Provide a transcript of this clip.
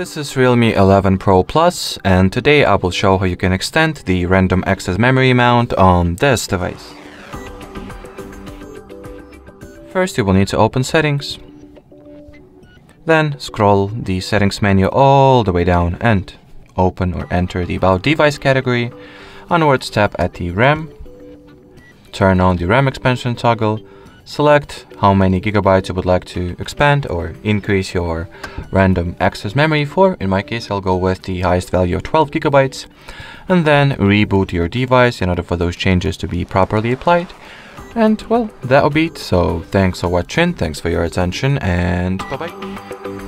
This is Realme 11 Pro Plus and today I will show how you can extend the random access memory amount on this device. First you will need to open settings. Then scroll the settings menu all the way down and open or enter the about device category. Onwards tap at the RAM. Turn on the RAM expansion toggle Select how many gigabytes you would like to expand or increase your random access memory for. In my case, I'll go with the highest value of 12 gigabytes. And then reboot your device in order for those changes to be properly applied. And well, that'll be it. So thanks for watching, thanks for your attention, and bye bye.